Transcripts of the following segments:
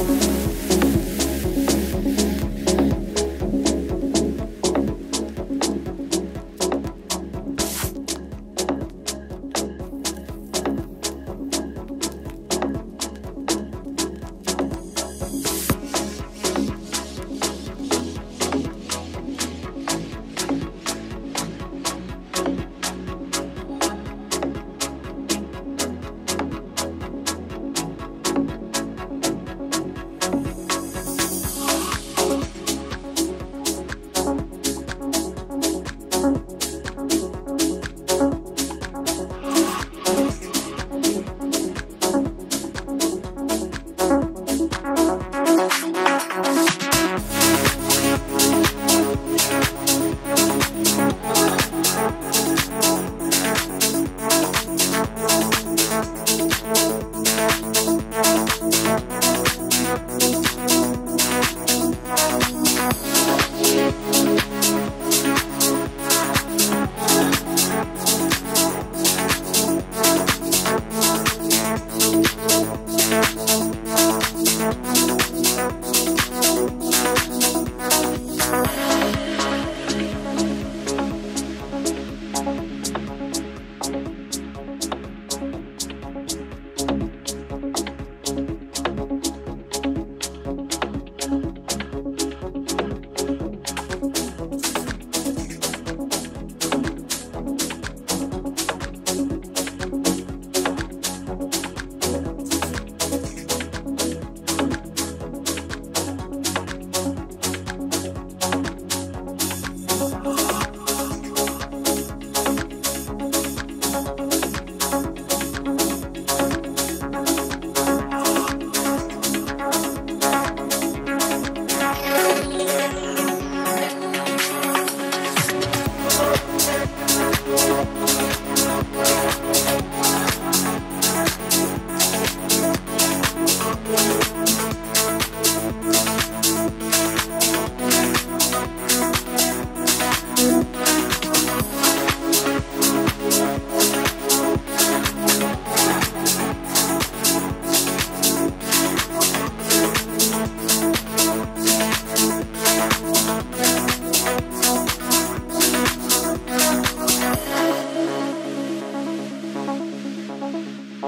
ます。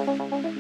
すみません。